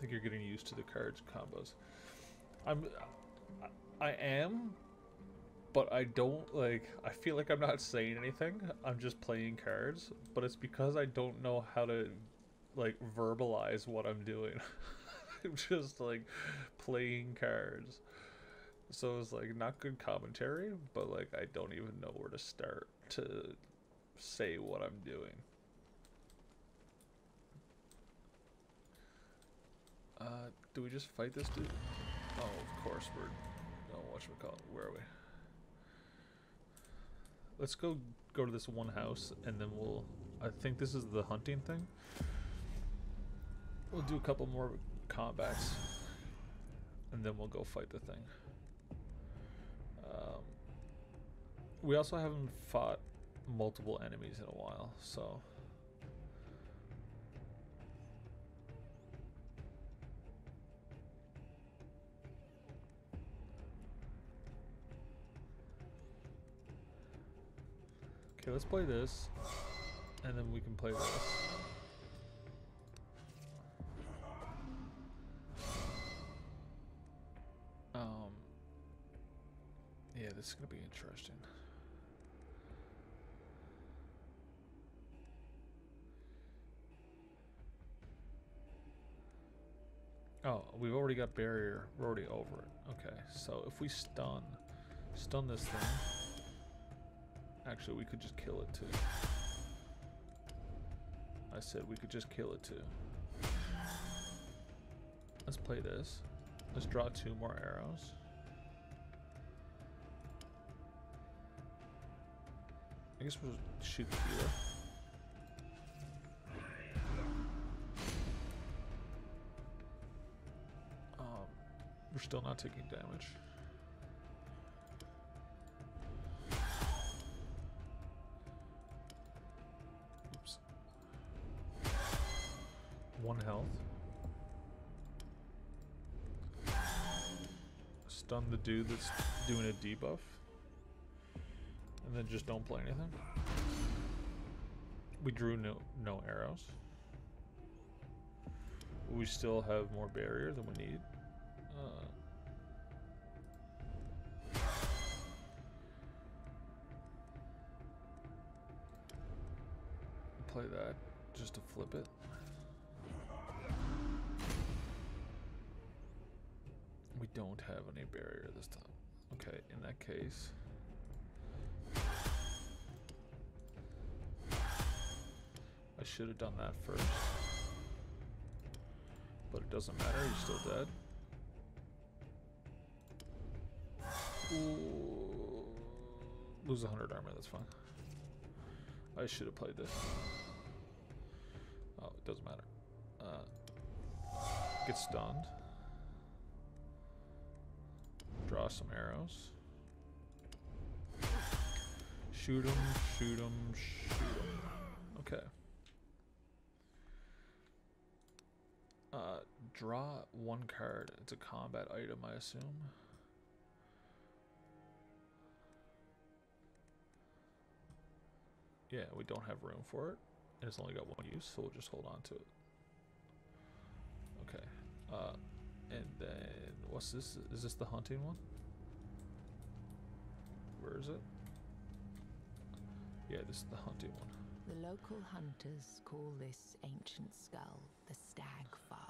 think you're getting used to the cards combos. I'm, I am, but I don't like. I feel like I'm not saying anything. I'm just playing cards, but it's because I don't know how to, like, verbalize what I'm doing. I'm just like playing cards. So it's like not good commentary, but like I don't even know where to start to say what I'm doing. Uh, do we just fight this dude? Oh, of course we're. Oh, whatchamacallit, where are we? Let's go go to this one house, and then we'll. I think this is the hunting thing. We'll do a couple more combats, and then we'll go fight the thing. Um, we also haven't fought multiple enemies in a while, so. Okay, let's play this, and then we can play this. Um, yeah, this is gonna be interesting. Oh, we've already got barrier. We're already over it. Okay, so if we stun, stun this thing. Actually, we could just kill it too. I said we could just kill it too. Let's play this. Let's draw two more arrows. I guess we'll shoot the healer. Um, we're still not taking damage. Dude that's doing a debuff. And then just don't play anything. We drew no no arrows. We still have more barrier than we need. Uh, play that just to flip it. Don't have any barrier this time. Okay, in that case. I should have done that first. But it doesn't matter, he's still dead. Ooh. Lose 100 armor, that's fine. I should have played this. Oh, it doesn't matter. Uh, get stunned. Draw some arrows. Shoot him, shoot him, shoot him. Okay. Uh, draw one card. It's a combat item, I assume. Yeah, we don't have room for it. And it's only got one use, so we'll just hold on to it. Okay. Uh, and then, what's this? Is this the hunting one? Where is it? Yeah, this is the hunting one. The local hunters call this ancient skull the Stag Father.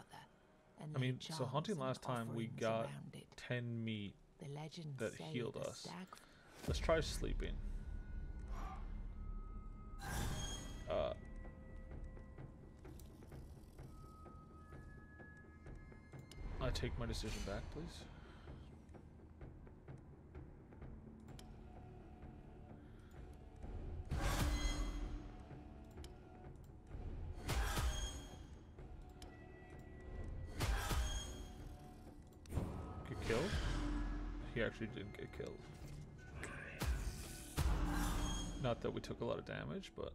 And I mean, so hunting last time we got it. 10 meat that healed us. Let's try sleeping. Uh, take my decision back, please. Get killed? He actually didn't get killed. Not that we took a lot of damage, but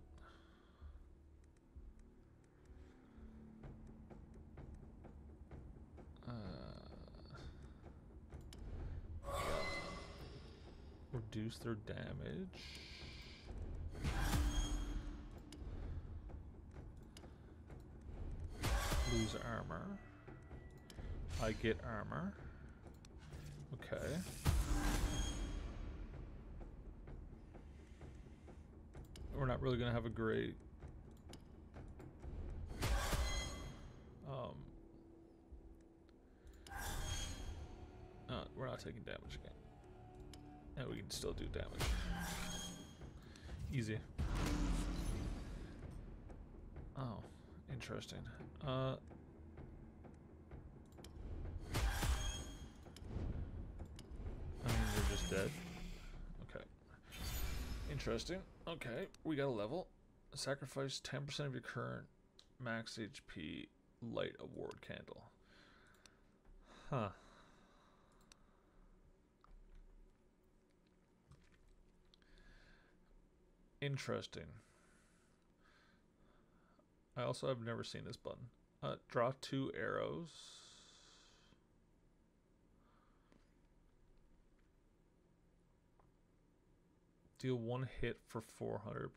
reduce their damage. Lose armor. I get armor. Okay. We're not really gonna have a great um uh, we're not taking damage again. And we can still do damage. Easy. Oh, interesting. Uh they're just dead. Okay. Interesting. Okay, we got a level. Sacrifice 10% of your current max HP light award candle. Huh. Interesting. I also have never seen this button. Uh, draw two arrows. Deal one hit for 400%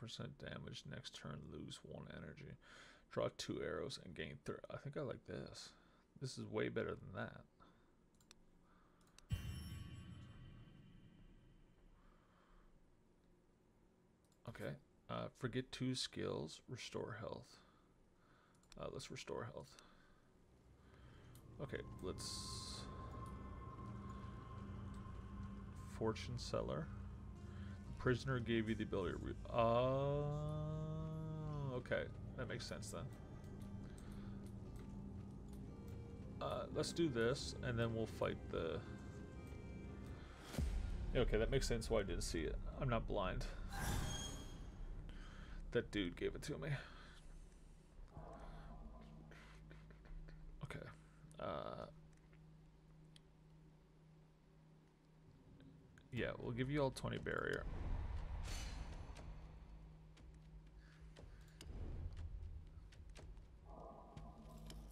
damage. Next turn, lose one energy. Draw two arrows and gain three. I think I like this. This is way better than that. Okay. Uh, forget two skills. Restore health. Uh, let's restore health. Okay, let's... Fortune Seller. The Prisoner gave you the ability to... Uh, okay, that makes sense then. Uh, let's do this, and then we'll fight the... Okay, that makes sense why I didn't see it. I'm not blind. That dude gave it to me. Okay. Uh, yeah, we'll give you all 20 barrier.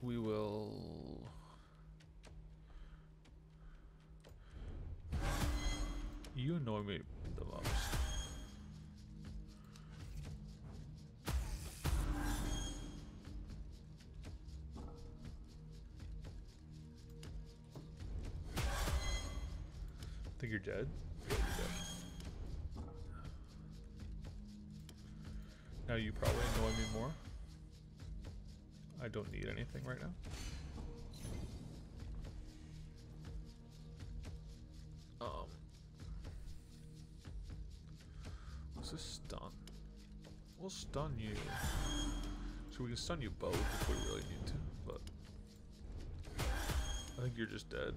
We will... You annoy me Think you're dead? Now you probably annoy me more. I don't need anything right now. Um, what's this stun? We'll stun you. So we can stun you both if we really need to, but I think you're just dead.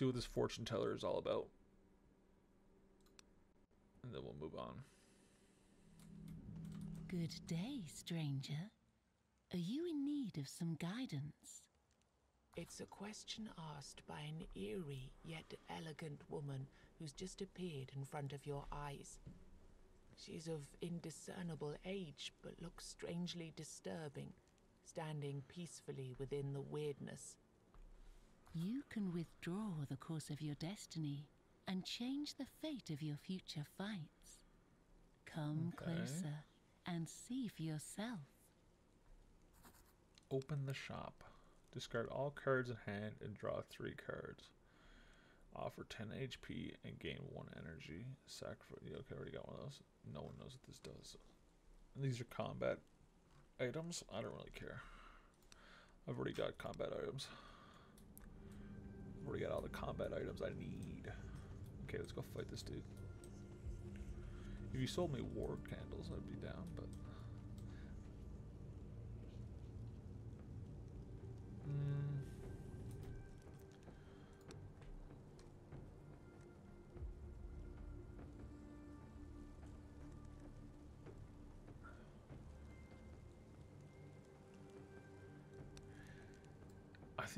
See what this fortune teller is all about. And then we'll move on. Good day, stranger. Are you in need of some guidance? It's a question asked by an eerie yet elegant woman who's just appeared in front of your eyes. She's of indiscernible age, but looks strangely disturbing, standing peacefully within the weirdness. You can withdraw the course of your destiny and change the fate of your future fights. Come Okay. closer and see for yourself. Open the shop. Discard all cards in hand and draw three cards. Offer 10 HP and gain 1 energy. Sacrifice. Okay, I already got one of those. No one knows what this does. These are combat items. I don't really care. I've already got combat items. Already got all the combat items I need. Okay, let's go fight this dude. If you sold me ward candles, I'd be down, but.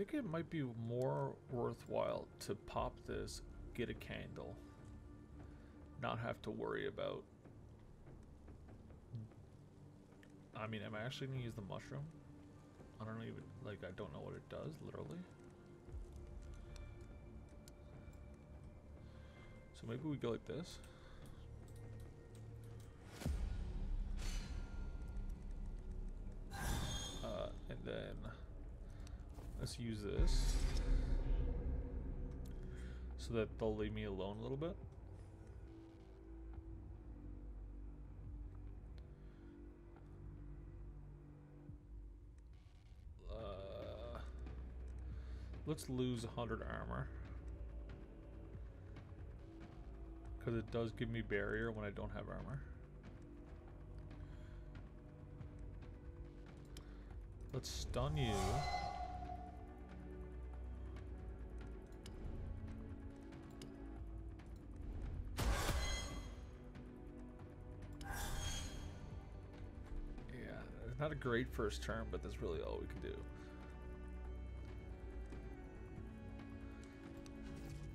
Think it might be more worthwhile to pop this, get a candle, not have to worry about. I mean, am I actually gonna use the mushroom? I don't even like. I don't know what it does. Literally. So maybe we go like this. Uh, and then let's use this so that they'll leave me alone a little bit. Uh, let's lose 100 armor. Because it does give me barrier when I don't have armor. Let's stun you. Great first turn, but that's really all we can do.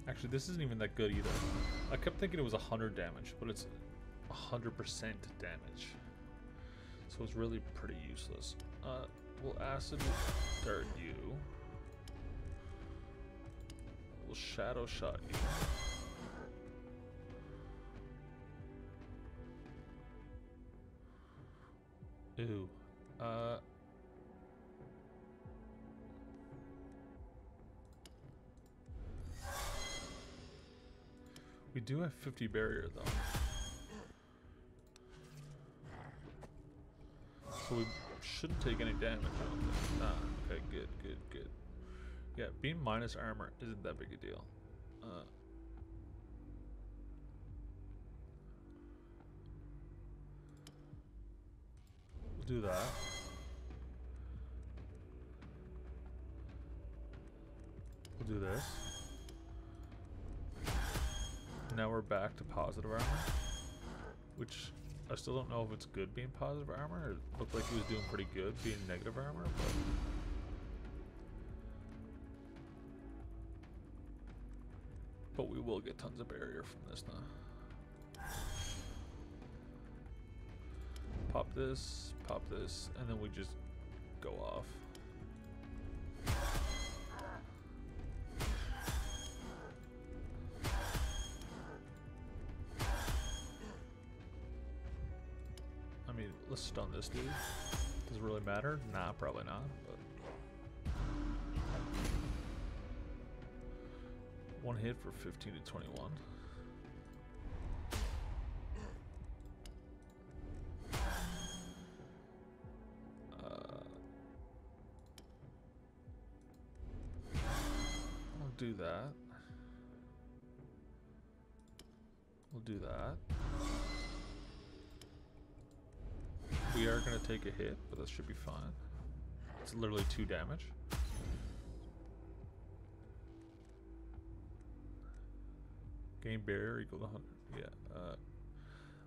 Actually, this isn't even that good either. I kept thinking it was 100 damage, but it's 100% damage. So it's really pretty useless. Uh, we'll acid dart you. We'll shadow shot you. Ooh. Uh. We do have 50 barrier though. So we shouldn't take any damage, don't. Nah, okay, good, good, good. Yeah, being minus armor isn't that big a deal. Uh, do that. We'll do this. Now we're back to positive armor, which I still don't know if it's good being positive armor. It looked like he was doing pretty good being negative armor, but but we will get tons of barrier from this now. Pop this, pop this, and then we just go off. I mean, let's stun this dude. Does it really matter? Nah, probably not, but one hit for 15 to 21. Are going to take a hit, but that should be fine. It's literally two damage. Game barrier equal to 100. Yeah. Uh,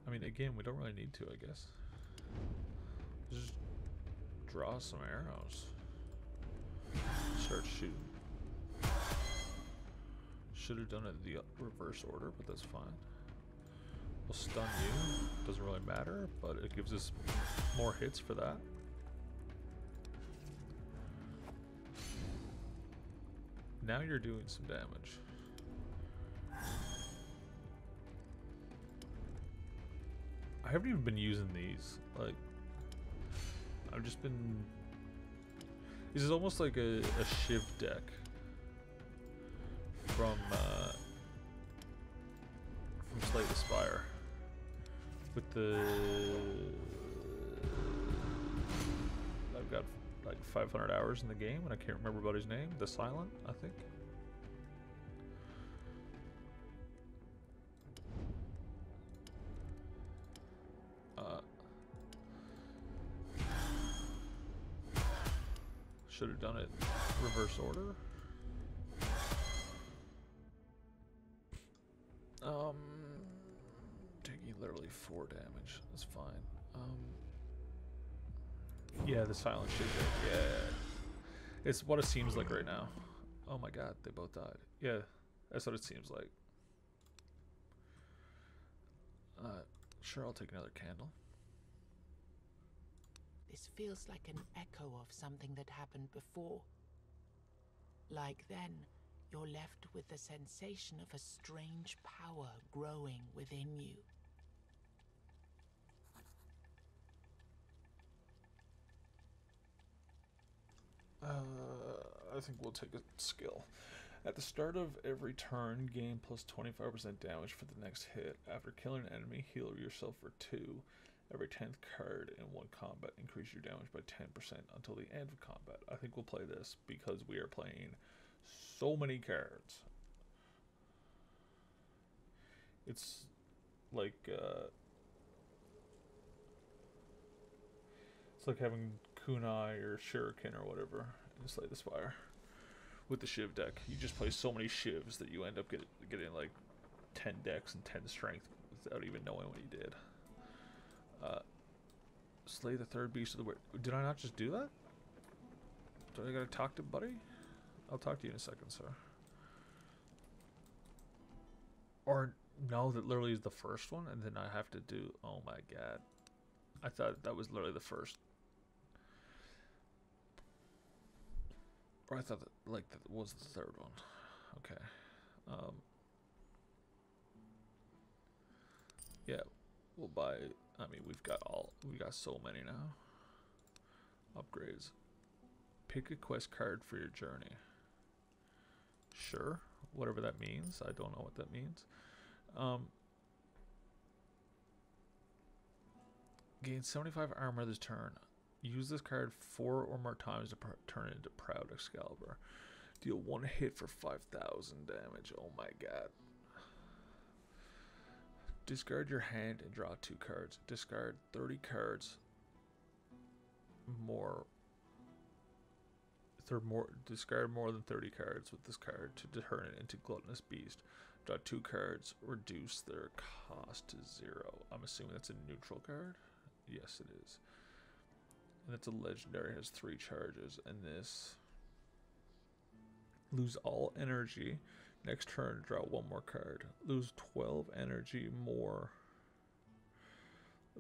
I mean, again, we don't really need to, I guess. Just draw some arrows. Start shooting. Should have done it the reverse order, but that's fine. We'll stun you. Doesn't really matter, but it gives us more hits for that. Now you're doing some damage. I haven't even been using these. Like, I've just been. This is almost like a, a Shiv deck from uh, from Slay the Spire with the. I've got like 500 hours in the game, and I can't remember his name. The Silent, I think. Uh, should have done it reverse order. Um, literally four damage. That's fine. Um, yeah, the silent shit. there, Yeah, it's what it seems like right now. Oh my god, they both died. Yeah, that's what it seems like. Sure, I'll take another candle. This feels like an echo of something that happened before. Like then, you're left with the sensation of a strange power growing within you. Uh, I think we'll take a skill. At the start of every turn, gain plus 25% damage for the next hit. After killing an enemy, heal yourself for 2. Every 10th card in one combat, increase your damage by 10% until the end of combat. I think we'll play this because we are playing so many cards. It's like, uh, it's like having kunai or shuriken or whatever in Slay the Spire with the Shiv deck. You just play so many Shivs that you end up get, getting like 10 dex and 10 strength without even knowing what you did. Uh, slay the third beast of the world. Did I not just do that? Do I gotta talk to Buddy? I'll talk to you in a second, sir. Or no, that literally is the first one, and then I have to do. Oh my god! I thought that was literally the first. Or I thought that like that was the third one. Okay. Um. Yeah, we'll buy. I mean, we've got all. We got so many now. Upgrades. Pick a quest card for your journey. Sure, whatever that means. I don't know what that means. Um, gain 75 armor this turn. Use this card four or more times to turn it into Proud Excalibur. Deal one hit for 5,000 damage. Oh my god. Discard your hand and draw two cards. Discard 30 cards more third more discard more than 30 cards with this card to turn it into gluttonous beast draw two cards reduce their cost to zero i'm assuming that's a neutral card yes it is and it's a legendary has three charges. And this lose all energy. Next turn draw one more card. Lose 12 energy more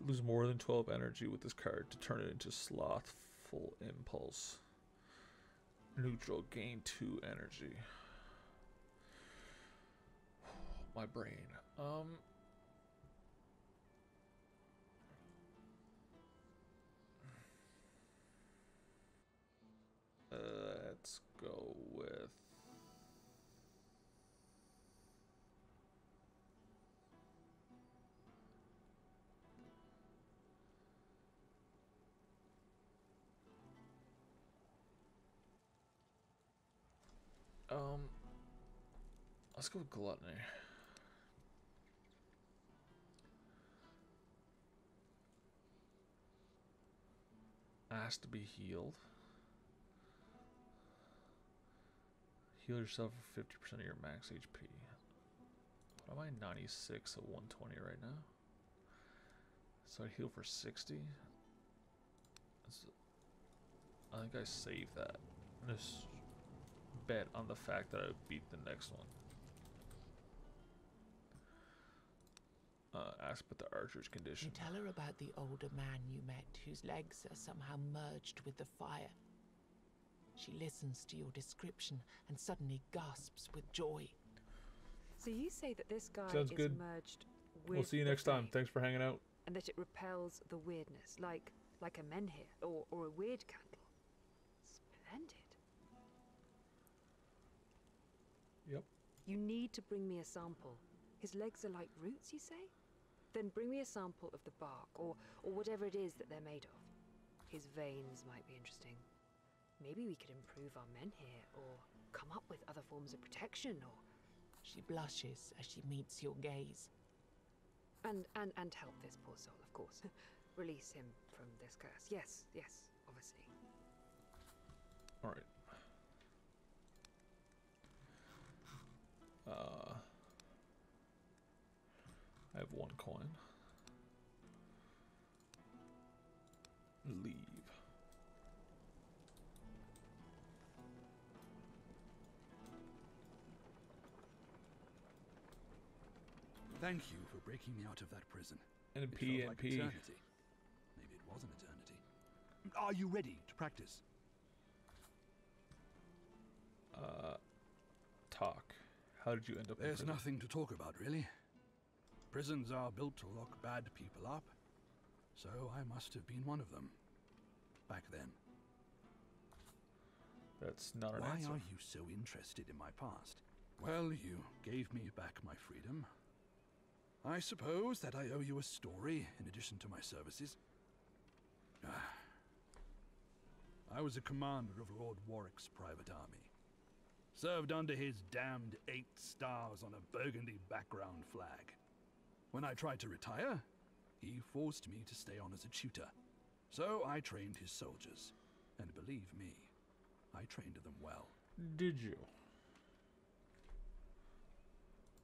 lose more than 12 energy with this card to turn it into slothful impulse. Neutral gain 2 energy. My brain. Um let's go with Um, let's go with gluttony. Asked to be healed. Heal yourself for 50% of your max HP. What am I? 96 of 120 right now. So I heal for 60. That's, I think I saved that. This bet on the fact that I beat the next one. Uh, ask about the archer's condition. You tell her about the older man you met whose legs are somehow merged with the fire. She listens to your description and suddenly gasps with joy. So you say that this guy Sounds is good. merged with We'll see you next time. Thanks for hanging out. And that it repels the weirdness, like like a menhir or, or a weird candle. Splendid. Yep. You need to bring me a sample. His legs are like roots, you say? Then bring me a sample of the bark, or, or whatever it is that they're made of. His veins might be interesting. Maybe we could improve our menhir, or come up with other forms of protection, or... She blushes as she meets your gaze. And, and, and help this poor soul, of course. Release him from this curse. Yes, yes, obviously. All right. Uh, I have one coin. Thank you for breaking me out of that prison. And It felt like eternity. Maybe it was an eternity. Are you ready to practice? Uh, talk. How did you end up There's nothing to talk about, really. Prisons are built to lock bad people up, so I must have been one of them. Back then. That's not an Why answer. are you so interested in my past? Well, you gave me back my freedom. I suppose that I owe you a story in addition to my services. Ah. I was a commander of Lord Warwick's private army. Served under his damned eight stars on a burgundy background flag. When I tried to retire, he forced me to stay on as a tutor. So I trained his soldiers. And believe me, I trained them well. Did you?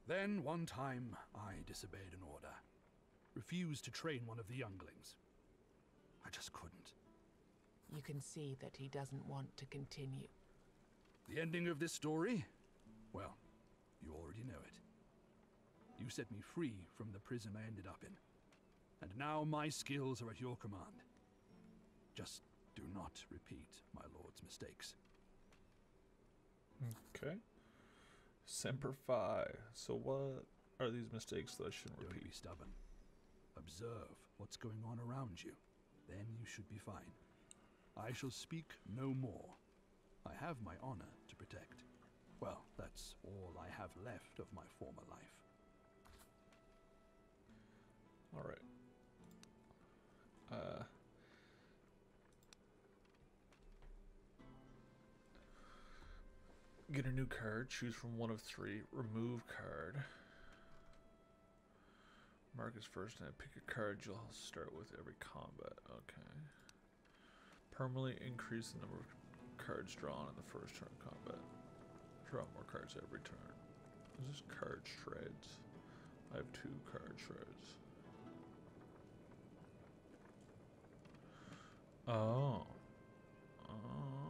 Then, one time, I disobeyed an order. Refused to train one of the younglings. I just couldn't. You can see that he doesn't want to continue. The ending of this story? Well, you already know it. You set me free from the prison I ended up in. And now my skills are at your command. Just do not repeat my lord's mistakes. Okay. Semper Fi. So what are these mistakes that I shouldn't Don't be repeat? stubborn. Observe what's going on around you. Then you should be fine. I shall speak no more. I have my honor to protect. Well, that's all I have left of my former life. All right. Uh. Get a new card. Choose from one of three. Remove card. Mark first and pick a card you'll start with every combat. Okay. Permanently increase the number of cards drawn in the first turn of combat. Draw more cards every turn. This Is card shreds? I have two card shreds. Oh. Oh,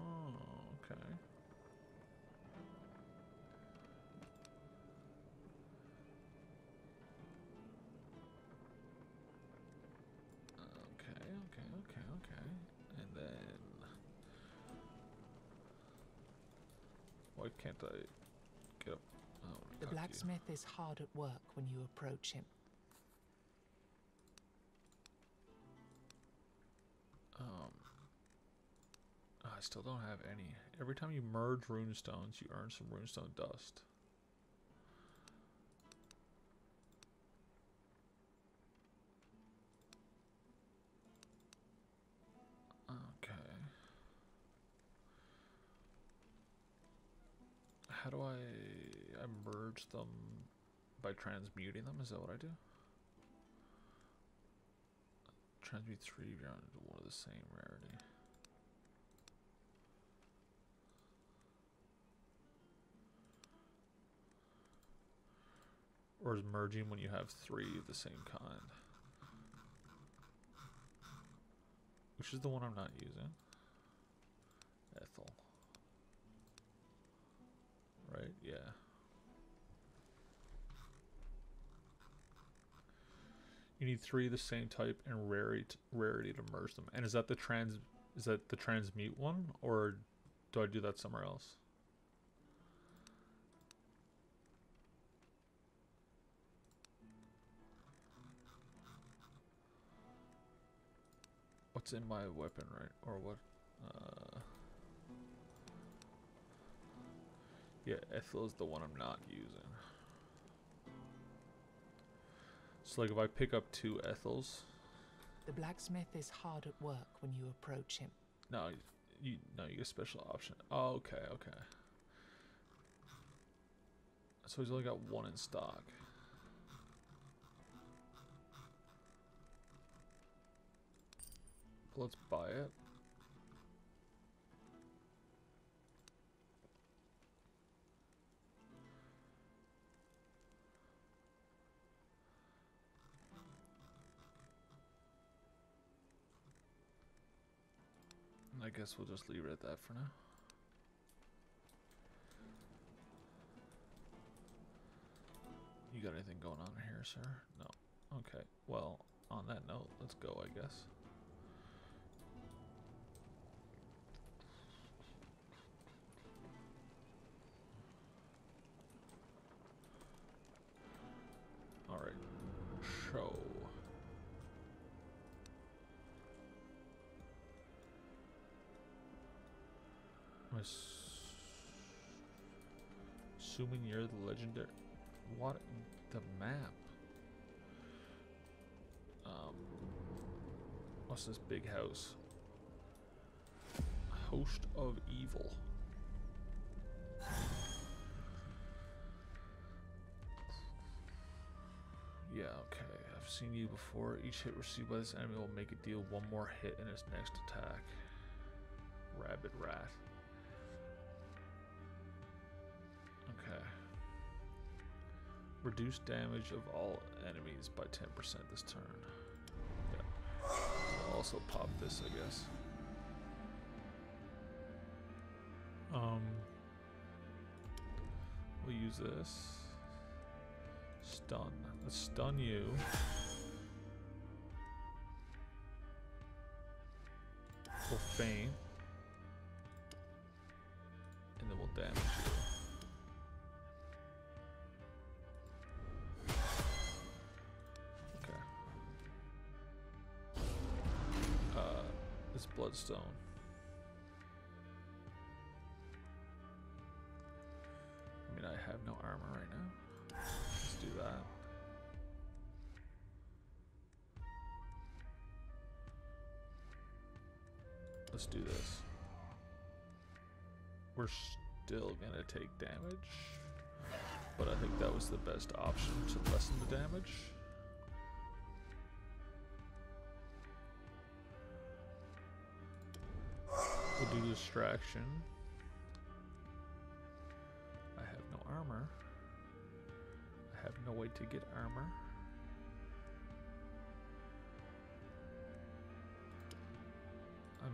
can't I get up? Oh, The talk to you. blacksmith is hard at work when you approach him. Um, I still don't have any. Every time you merge runestones, you earn some runestone dust. Merge them by transmuting them? Is that what I do? Transmute three into one of the same rarity. Or is merging when you have three of the same kind? Which is the one I'm not using? Ethel. Right? Yeah. You need three of the same type and rarity rarity to merge them. And is that the trans is that the transmute one or do I do that somewhere else? What's in my weapon, right? Or what? Uh, yeah, Ethel is the one I'm not using. So, like, if I pick up two Ethels, The blacksmith is hard at work when you approach him. no, you no, you get a special option. Oh, okay, okay. So he's only got one in stock. Let's buy it. I guess we'll just leave it at that for now. You got anything going on here, sir? No. Okay. Well, on that note, let's go, I guess. The legendary. What? The map. Um. What's this big house? Host of evil. Yeah, okay. I've seen you before. Each hit received by this enemy will make it deal one more hit in its next attack. Rabbit rat. Reduce damage of all enemies by 10% this turn. Yeah. I'll also pop this, I guess. Um, we'll use this. Stun. Let's stun you. We'll feint. And then we'll damage you. Bloodstone. I mean, I have no armor right now. Let's do that. Let's do this. We're still gonna take damage, but I think that was the best option to lessen the damage. We'll do distraction. I have no armor. I have no way to get armor. I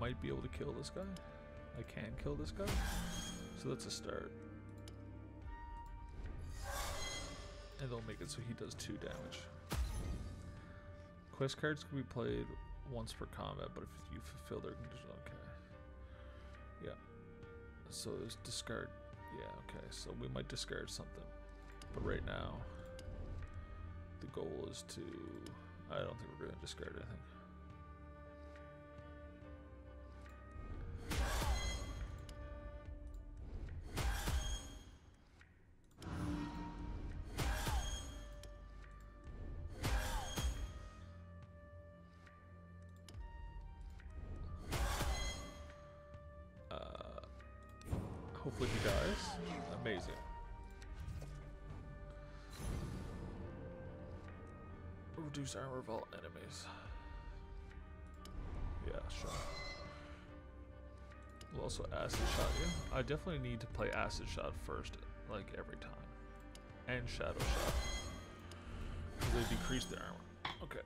might be able to kill this guy. I can kill this guy. So that's a start. And they'll make it so he does two damage. Quest cards can be played once per combat, but if you fulfill their condition, okay. Yeah. So there's discard. Yeah, okay. So we might discard something. But right now, the goal is to. I don't think we're going to discard anything. Reduce armor of all enemies. Yeah, sure. We'll also acid shot you. I definitely need to play acid shot first, like every time. And shadow shot. 'Cause they decrease their armor. Okay.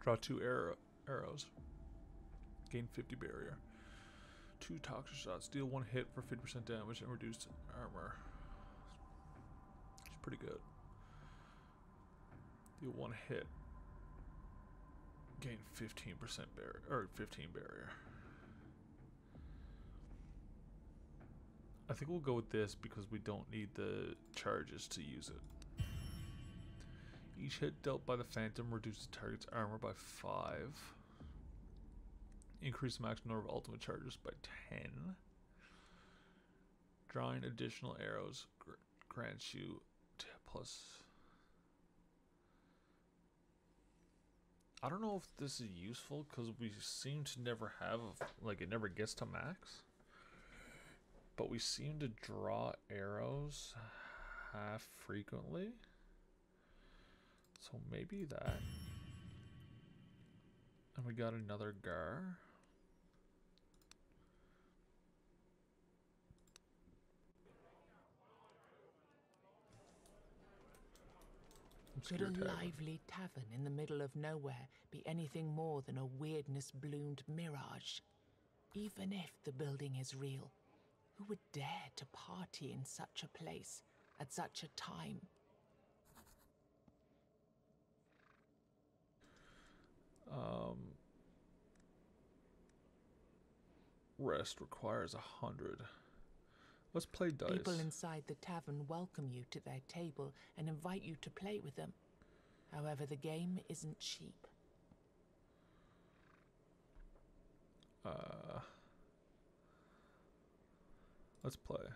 Draw two arrow, arrows. Gain 50 barrier. Two toxic shots. Deal one hit for 50% damage and reduced armor. It's pretty good. Deal one hit. Gain 15% barrier. Or 15 barrier. I think we'll go with this because we don't need the charges to use it. Each hit dealt by the Phantom reduces target's armor by 5. Increase the maximum number of ultimate charges by 10. Drawing additional arrows gr- grants you plus. I don't know if this is useful because we seem to never have, like, it never gets to max. But we seem to draw arrows half frequently. So maybe that. And we got another Gar. Could a scared to have it. lively tavern in the middle of nowhere be anything more than a weirdness bloomed mirage? Even if the building is real, who would dare to party in such a place at such a time? Um, rest requires a hundred. Let's play dice. People inside the tavern welcome you to their table and invite you to play with them. However, the game isn't cheap. Uh, let's play.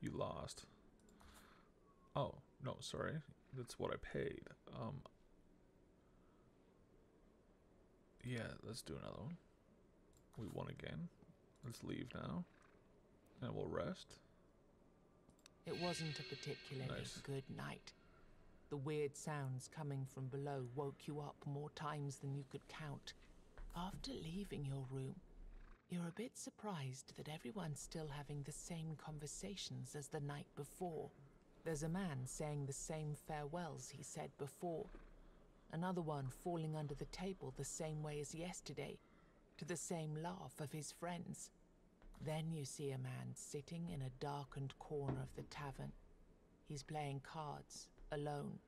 You lost. Oh no, sorry. That's what I paid. Um. Yeah, let's do another one. We won again. Let's leave now, and we'll rest. It wasn't a particularly Nice. good night. The weird sounds coming from below woke you up more times than you could count. After leaving your room, you're a bit surprised that everyone's still having the same conversations as the night before. There's a man saying the same farewells he said before. Another one falling under the table the same way as yesterday, to the same laugh of his friends. Then you see a man sitting in a darkened corner of the tavern. He's playing cards, alone,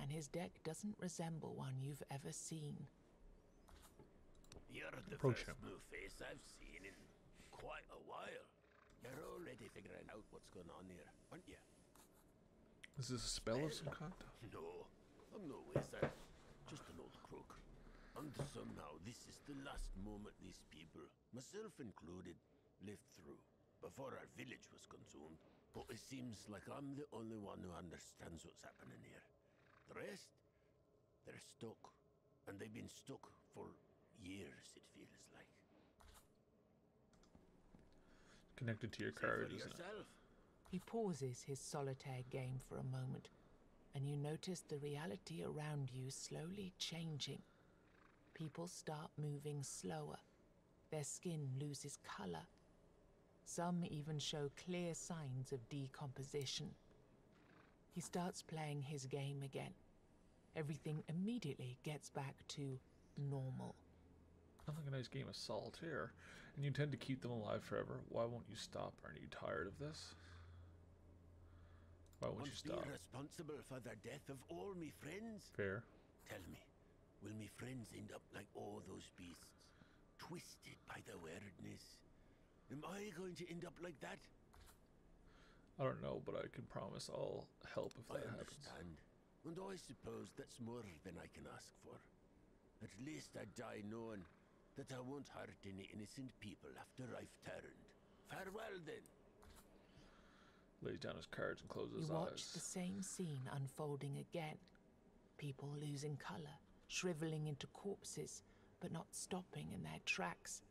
and his deck doesn't resemble one you've ever seen. You're the Approach first him. new face I've seen in quite a while. You're already figuring out what's going on here, aren't you? Is this a spell of some kind? No, I'm no wizard. Just an old crook. And somehow this is the last moment these people, myself included, lived through before our village was consumed. But it seems like I'm the only one who understands what's happening here. The rest, they're stuck. And they've been stuck for years, it feels like. Connected to your See card, isn't it? He pauses his solitaire game for a moment, and you notice the reality around you slowly changing. People start moving slower. Their skin loses color. Some even show clear signs of decomposition. He starts playing his game again. Everything immediately gets back to normal. Nothing a nice game of solitaire. And you intend to keep them alive forever. Why won't you stop? Aren't you tired of this? Why won't you stop? be stop? responsible for the death of all me friends? Fair. Tell me, will me friends end up like all those beasts, twisted by the Wyrdness? Am I going to end up like that? I don't know, but I can promise I'll help if I that happens. understand. And I suppose that's more than I can ask for. At least I die knowing that I won't hurt any innocent people after I've turned. Farewell then. Lays down his cards and closes You his watch the same scene unfolding again. People losing color, shriveling into corpses, but not stopping in their tracks.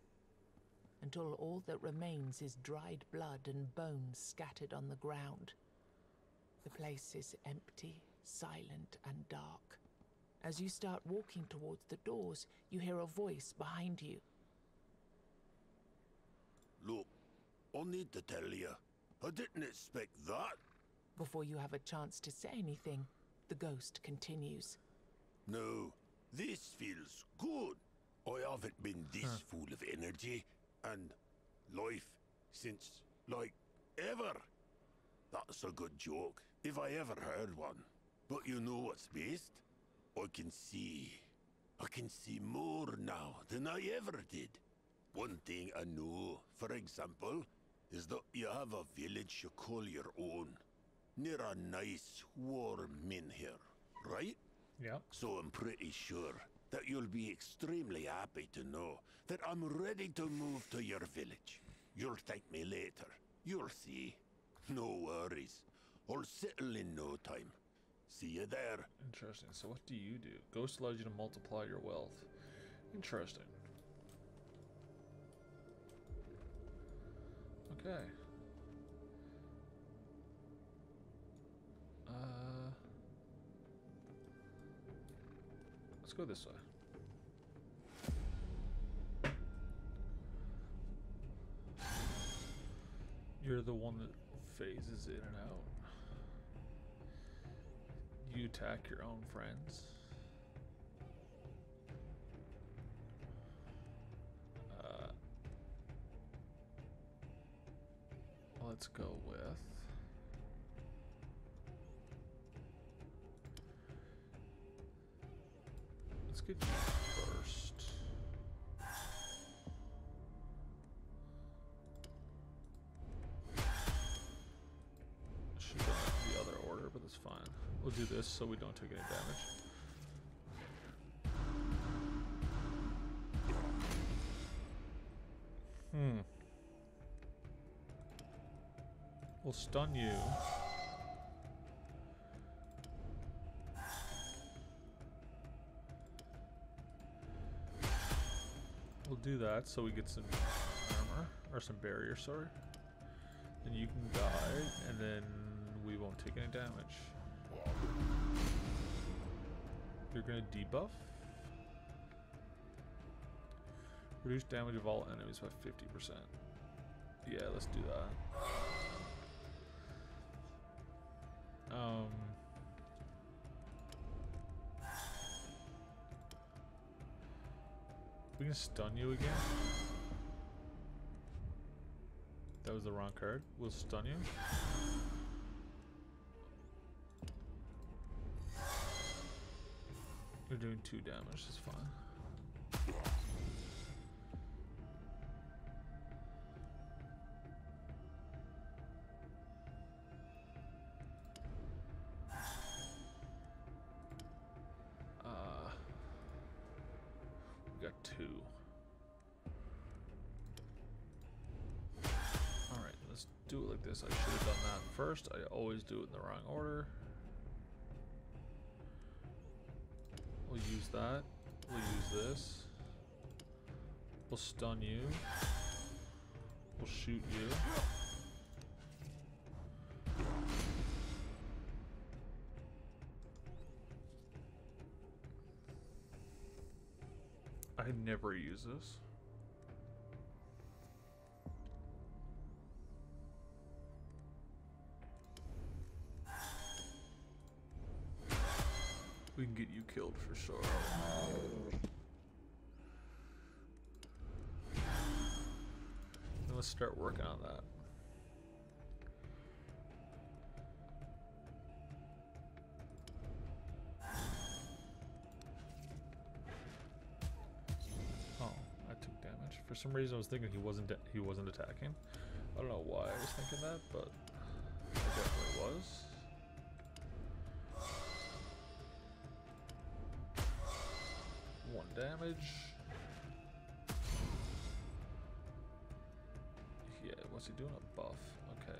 Until all that remains is dried blood and bones scattered on the ground. The place is empty, silent, and dark. As you start walking towards the doors, you hear a voice behind you. Look, I need to tell you, I didn't expect that. Before you have a chance to say anything, the ghost continues. No, this feels good. I haven't been this full of energy and life since, like, ever. That's a good joke, if I ever heard one. But you know what's best? I can see. I can see more now than I ever did. One thing I know, for example, is that you have a village you call your own. Near a nice, warm inn here, right? Yeah. So I'm pretty sure that you'll be extremely happy to know that I'm ready to move to your village. You'll thank me later. You'll see. No worries. I'll settle in no time. See you there. Interesting. So what do you do? Ghost allows you to multiply your wealth. Interesting. Okay. Uh, let's go this way. You're the one that phases in and out. You attack your own friends. Uh, let's go with. Let's get. We'll do this so we don't take any damage. Hmm. We'll stun you. We'll do that so we get some armor, or some barrier, sorry. Then you can die, and then we won't take any damage. You're gonna debuff? Reduce damage of all enemies by 50%. Yeah, let's do that. Um... We can stun you again. That was the wrong card. We'll stun you. You're doing two damage, that's fine. Uh, we got two. Alright, let's do it like this. I should have done that first. I always do it in the wrong order. We'll stun you. We'll shoot you. I never use this. We can get you killed for sure. Let's start working on that. Oh, I took damage. For some reason, I was thinking he wasn't he wasn't attacking. I don't know why I was thinking that, but I definitely was. One damage. What's he doing? A buff. Okay.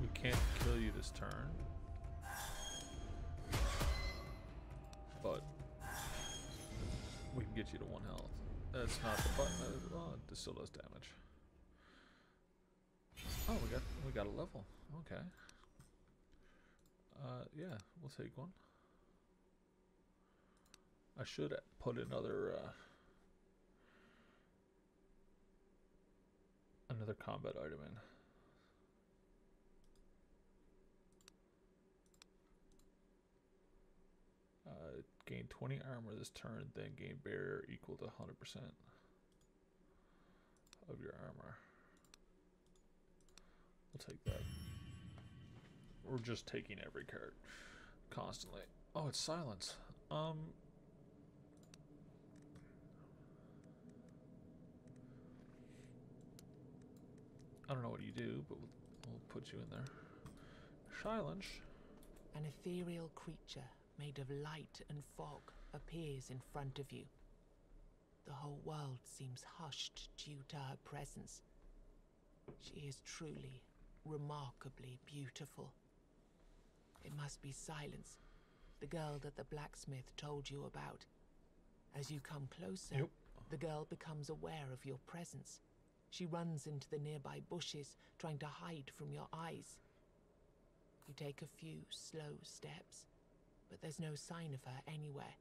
We can't kill you this turn. But we can get you to one health. That's not the button. Oh, it still does damage. Oh, we got we got a level. Okay. Uh, yeah, we'll take one. I should put another uh, another combat item in. Uh, gain 20 armor this turn, then gain barrier equal to 100% of your armor. We'll take that. We're just taking every card constantly. Oh, it's silence. Um. I don't know what you do, but we'll, we'll put you in there. Silence. An ethereal creature made of light and fog appears in front of you. The whole world seems hushed due to her presence. She is truly, remarkably beautiful. It must be Silence, the girl that the blacksmith told you about. As you come closer, Yep. the girl becomes aware of your presence. She runs into the nearby bushes, trying to hide from your eyes. You take a few slow steps, but there's no sign of her anywhere.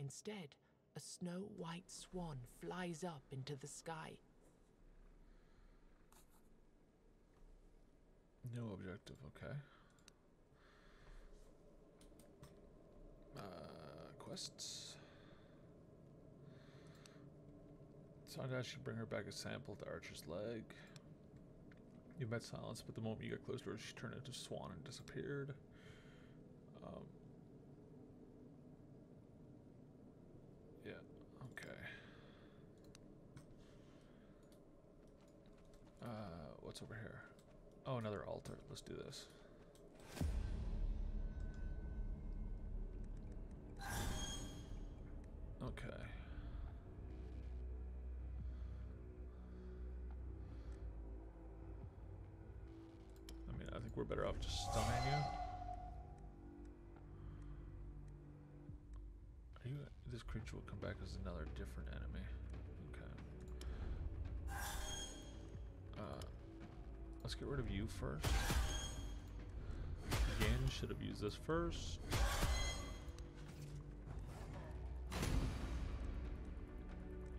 Instead, a snow white swan flies up into the sky. No objective, okay. Uh, quests. So I'd actually bring her back a sample the archer's leg. You met Silence, but the moment you got close to her, she turned into swan and disappeared. Um, yeah, okay. Uh, what's over here? Oh, another altar. Let's do this. Let's get rid of you first. Again, should have used this first.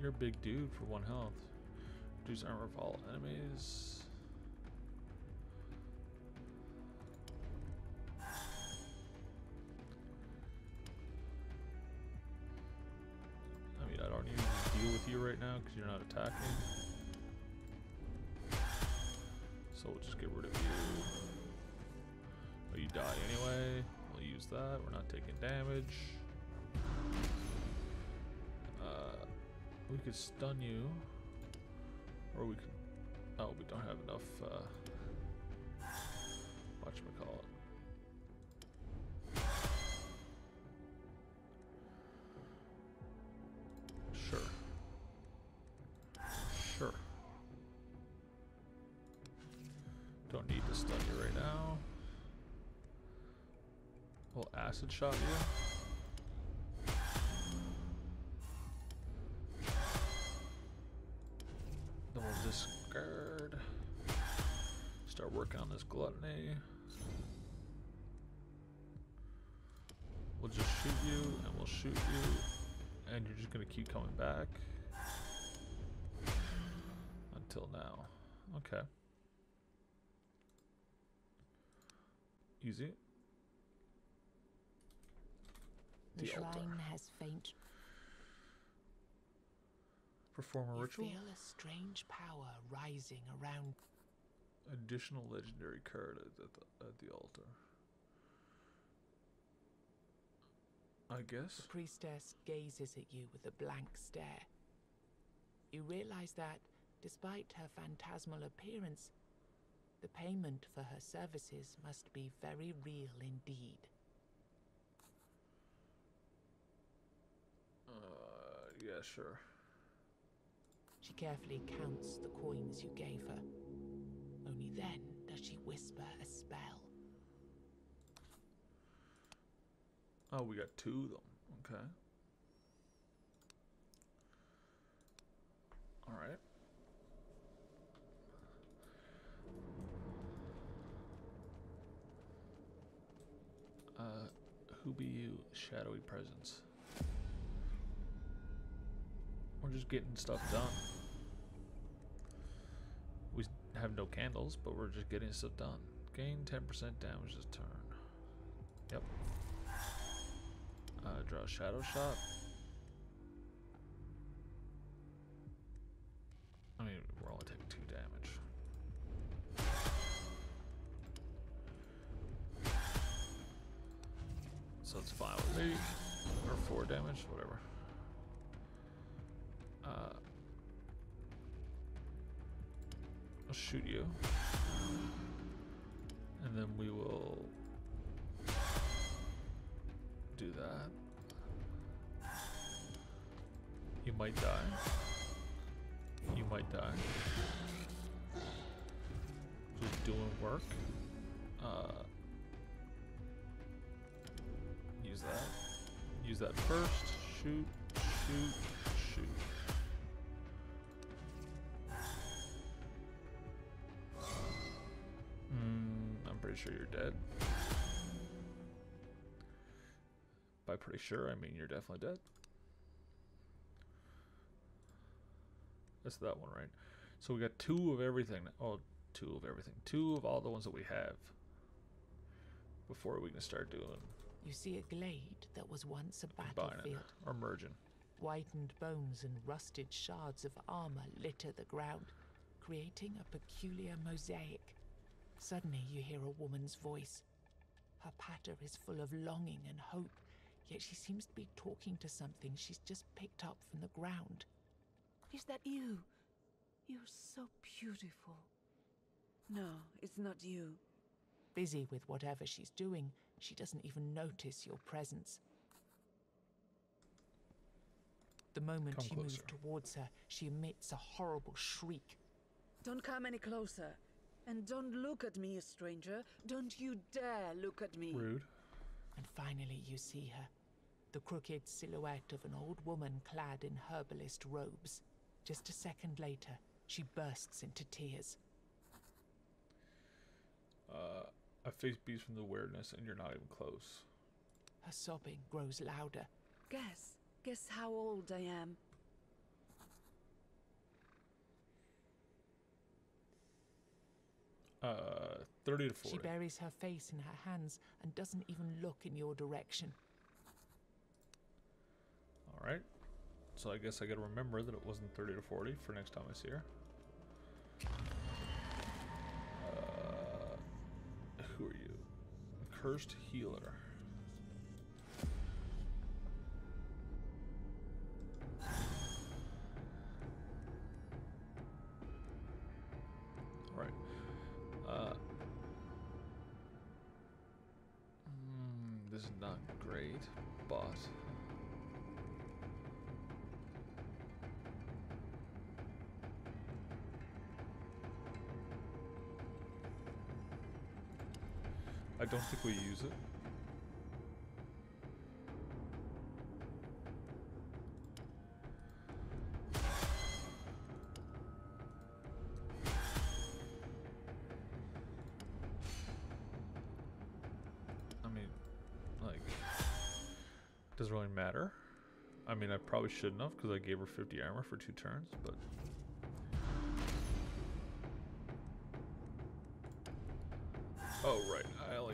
You're a big dude for one health. Reduce armor of all enemies. I mean, I don't even deal with you right now because you're not attacking. So we'll just get rid of you. Oh, you die anyway. We'll use that. We're not taking damage. Uh, we could stun you. Or we could... Oh, we don't have enough, uh... Whatchamacallit. Don't need to stun you right now. We'll acid shot you. Then we'll discard. Start working on this gluttony. We'll just shoot you, and we'll shoot you, and you're just gonna keep coming back until now. Okay. Easy. The, The altar. shrine has faint. Perform a You ritual. feel a strange power rising around. Additional legendary card at, at, the, at the altar. I guess. The priestess gazes at you with a blank stare. You realize that, despite her phantasmal appearance, the payment for her services must be very real indeed. Uh, yeah, sure. She carefully counts the coins you gave her. Only then does she whisper a spell. Oh, we got two of them. Okay. All Uh, who be you, shadowy presence? We're just getting stuff done. We have no candles, but we're just getting stuff done. Gain 10% damage this turn. Yep. Uh, draw a shadow shot. I mean, me. Or four damage, whatever. Uh, I'll shoot you. And then we will do that. You might die. You might die. Just doing work. Uh, use that. Use that first. Shoot, shoot, shoot. Mm, I'm pretty sure you're dead. By pretty sure, I mean you're definitely dead. That's that one, right? So we got two of everything. Oh, two of everything. Two of all the ones that we have. Before we can start doing You see a glade that was once a battlefield. or merging. Whitened bones and rusted shards of armor litter the ground, creating a peculiar mosaic. Suddenly, you hear a woman's voice. Her patter is full of longing and hope, yet she seems to be talking to something she's just picked up from the ground. Is that you? You're so beautiful. No, it's not you. Busy with whatever she's doing, she doesn't even notice your presence. The moment Come you closer. move towards her, she emits a horrible shriek. Don't come any closer. And don't look at me, a stranger. Don't you dare look at me. Rude. And finally, you see her. The crooked silhouette of an old woman clad in herbalist robes. Just a second later, she bursts into tears. Uh, I face beats from the Wyrdness, and you're not even close. Her sobbing grows louder. Guess. Guess how old I am. Uh, 30 to 40. She buries her face in her hands and doesn't even look in your direction. All right. So I guess I gotta remember that it wasn't 30 to 40 for next time I see her. Uh, who are you? Cursed healer. Don't think we use it. I mean, like, doesn't really matter. I mean, I probably shouldn't have because I gave her 50 armor for two turns, but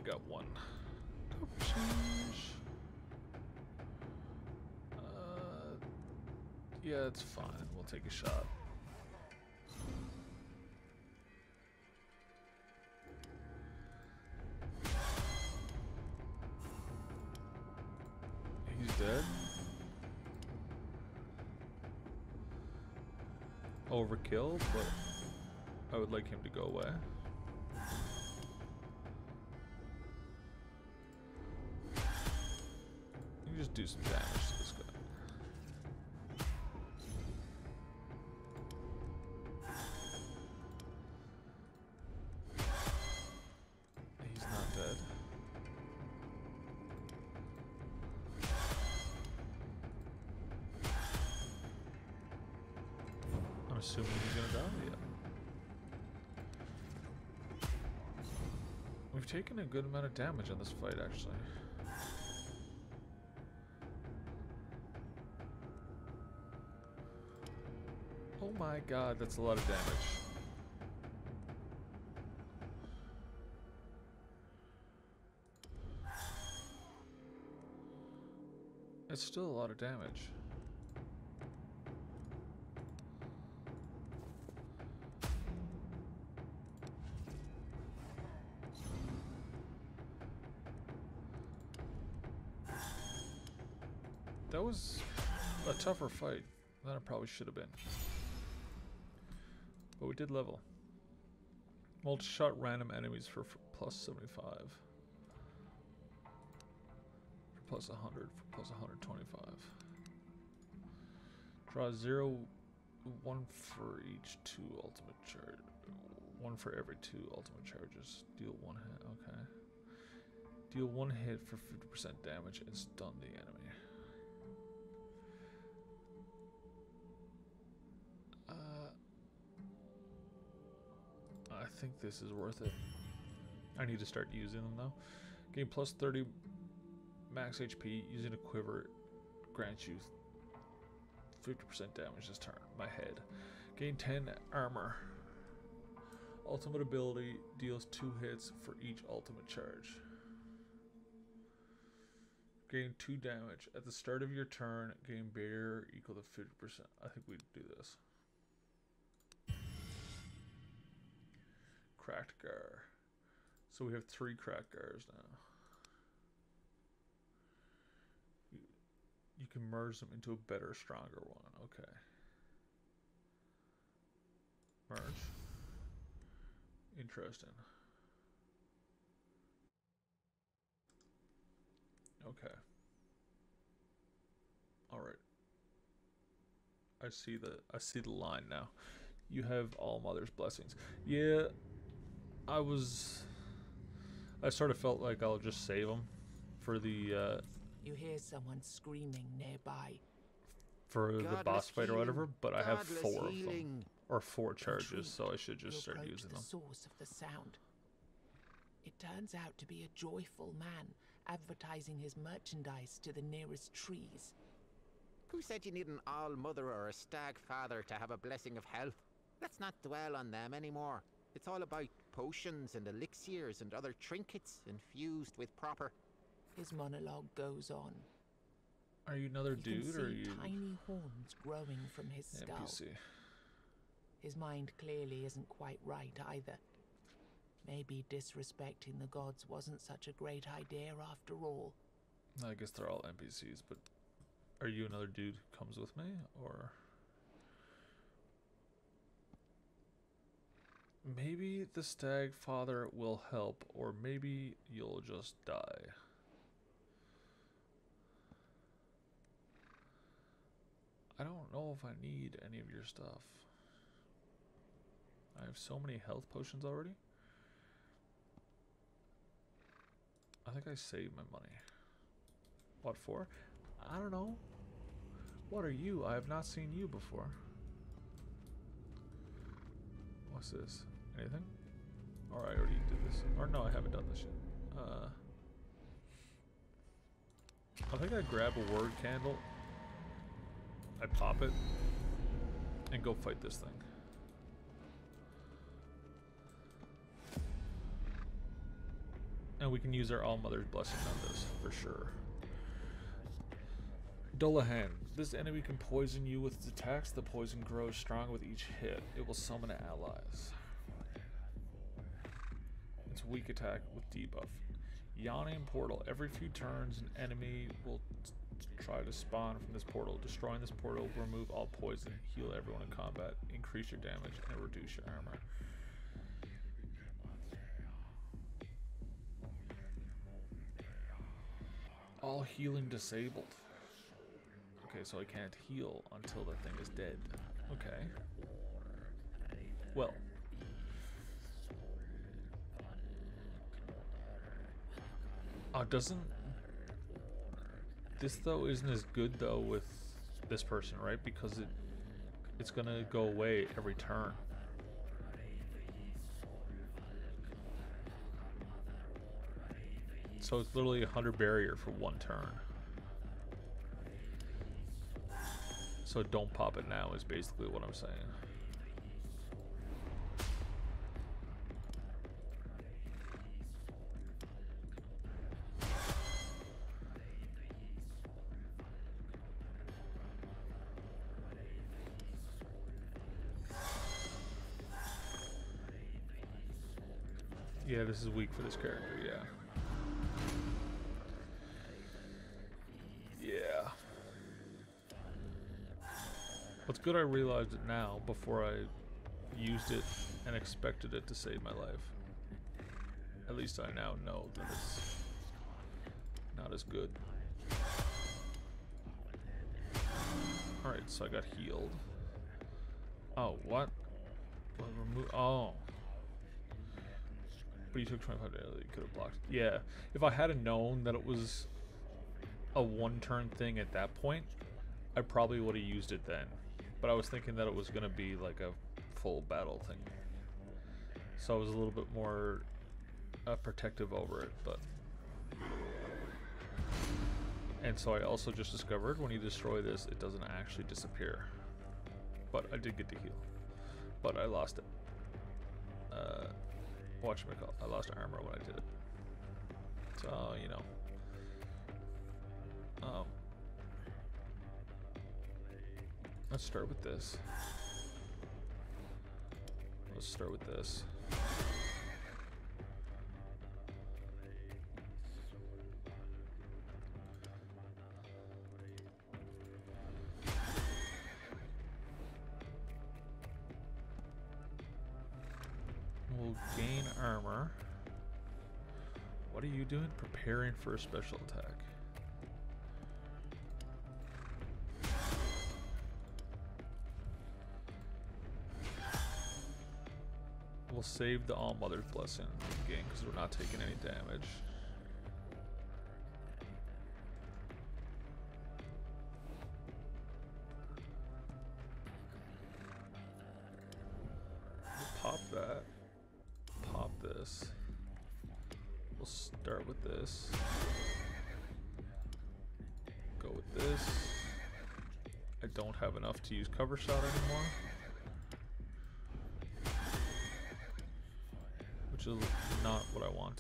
got one. Uh, yeah, it's fine. We'll take a shot. He's dead. Overkill, but I would like him to go away. Do some damage to this guy. He's not dead. I'm assuming he's gonna. We've taken a good amount of damage on this fight, actually. My god, that's a lot of damage. It's still a lot of damage. That was a tougher fight than it probably should have been. We did level. Multi-shot random enemies for, for plus 75. For plus 100, for plus 125. Draw zero, one for each 2 ultimate charge. 1 for every 2 ultimate charges. Deal 1 hit, okay. Deal 1 hit for 50% damage and stun the enemy. I think this is worth it. I need to start using them though. Gain plus 30 max HP using a quiver grants you 50% damage this turn. My head. Gain 10 armor. Ultimate ability deals 2 hits for each ultimate charge. Gain 2 damage. At the start of your turn, gain barrier equal to 50%. I think we do this. Cracked Gar. So we have three cracked Gars now. You, you can merge them into a better, stronger one. Okay. Merge. Interesting. Okay. All right. I see the I see the line now. You have all mother's blessings. Yeah, I was. I sort of felt like I'll just save them for the uh, You hear someone screaming nearby. for the Godless boss fight or whatever. healing, But I have godless four of them or four charges, Intrigued, so I should you just start using the them. source of the sound. It turns out to be a joyful man advertising his merchandise to the nearest trees. Who said you need an all mother or a stag father to have a blessing of health? Let's not dwell on them anymore. It's all about potions and elixirs and other trinkets infused with proper. His monologue goes on. Are you another You dude can or are see you tiny horns growing from his skull. NPC? His mind clearly isn't quite right either. Maybe disrespecting the gods wasn't such a great idea after all. I guess they're all NPCs, but are you another dude who comes with me or maybe the stag father will help or maybe you'll just die. I don't know if I need any of your stuff. I have so many health potions already. I think I saved my money. What for? I don't know. What are you? I have not seen you before. What's this? Anything? Or I already did this. Or no, I haven't done this yet. Uh, I think I grab a word candle. I pop it. And go fight this thing. And we can use our All Mother's Blessing on this, for sure. Dullahan. This enemy can poison you with its attacks. The poison grows strong with each hit. It will summon allies. Weak attack with debuff. Yawning Portal. Every few turns, an enemy will try to spawn from this portal. Destroying this portal will remove all poison, heal everyone in combat, increase your damage, and reduce your armor. All healing disabled. Okay, so I can't heal until the thing is dead. Okay. Well. Oh, doesn't... This, though, isn't as good, though, with this person, right? Because it it's gonna go away every turn. So it's literally a 100 barrier for one turn. So don't pop it now is basically what I'm saying. This is weak for this character, yeah. Yeah. What's good I realized it now before I used it and expected it to save my life. At least I now know that it's not as good. Alright, so I got healed. Oh, what? Oh. But you took 25 damage, you could have blocked. Yeah, if I had known that it was a one turn thing at that point, I probably would have used it then. But I was thinking that it was going to be like a full battle thing. So I was a little bit more uh, protective over it, but. And so I also just discovered when you destroy this, it doesn't actually disappear. But I did get to heal. But I lost it. Uh, watch me call. I lost armor when I did it. So, you know. Um, let's start with this. Let's start with this. Gain armor. What are you doing? Preparing for a special attack. We'll save the All Mother's Blessing again because we're not taking any damage.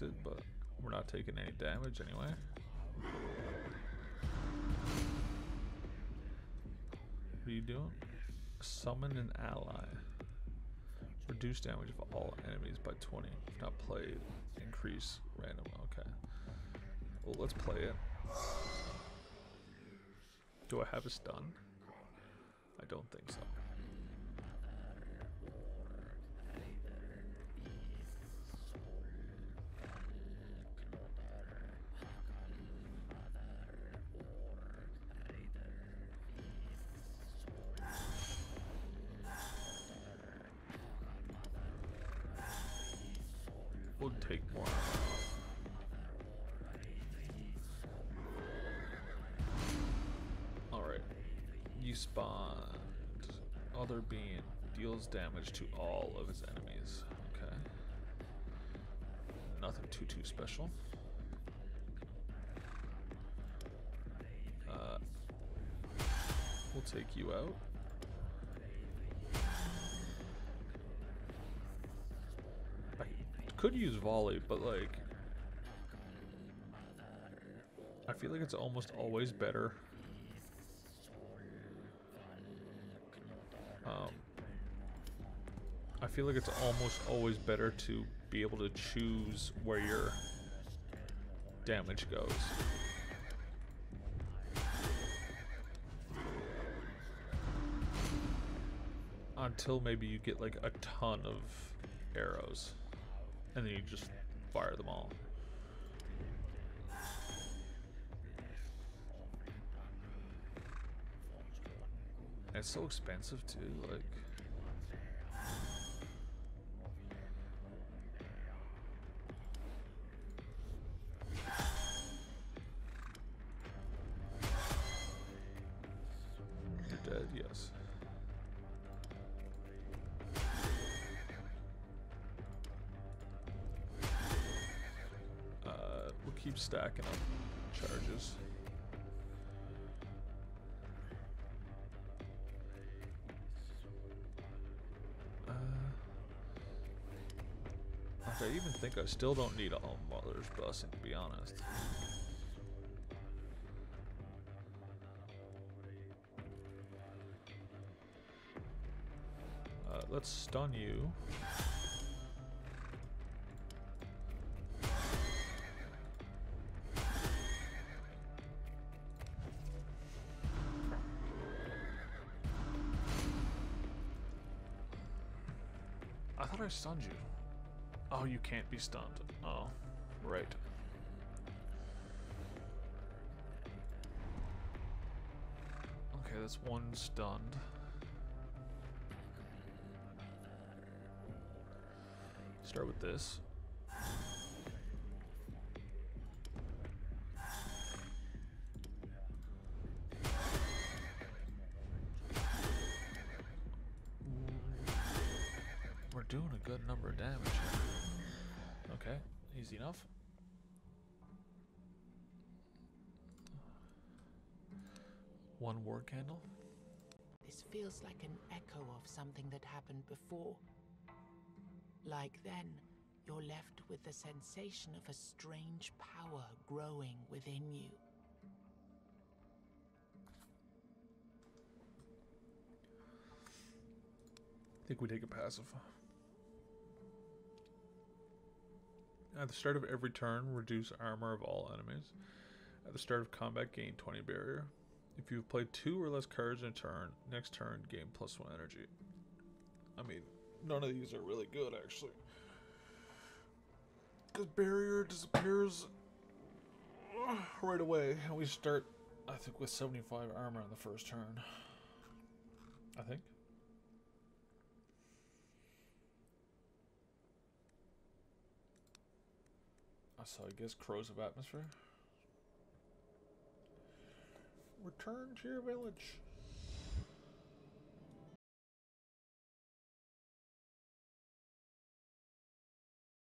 Wanted, but we're not taking any damage anyway. What are you doing? Summon an ally. Reduce damage of all enemies by 20. If not played, increase random. Okay. Well, let's play it. Do I have a stun? I don't think so. Damage to all of his enemies. Okay. Nothing too too special. Uh, we'll take you out. I could use volley, but like I feel like it's almost always better. Um, I feel like it's almost always better to be able to choose where your damage goes. Until maybe you get like a ton of arrows and then you just fire them all. It's so expensive too, like still don't need all mother's blessing to be honest. Uh, let's stun you. I thought I stunned you. Oh, you can't be stunned. Oh, right. Okay, that's one stunned. Start with this. was like an echo of something that happened before. Like then, you're left with the sensation of a strange power growing within you. I think we take a passive. At the start of every turn, reduce armor of all enemies. At the start of combat, gain 20 barrier. If you've played two or less cards in a turn, next turn, gain plus one energy. I mean, none of these are really good, actually. Because barrier disappears right away, and we start, I think, with 75 armor on the first turn. I think. So I guess Crows of Atmosphere. Return to your village.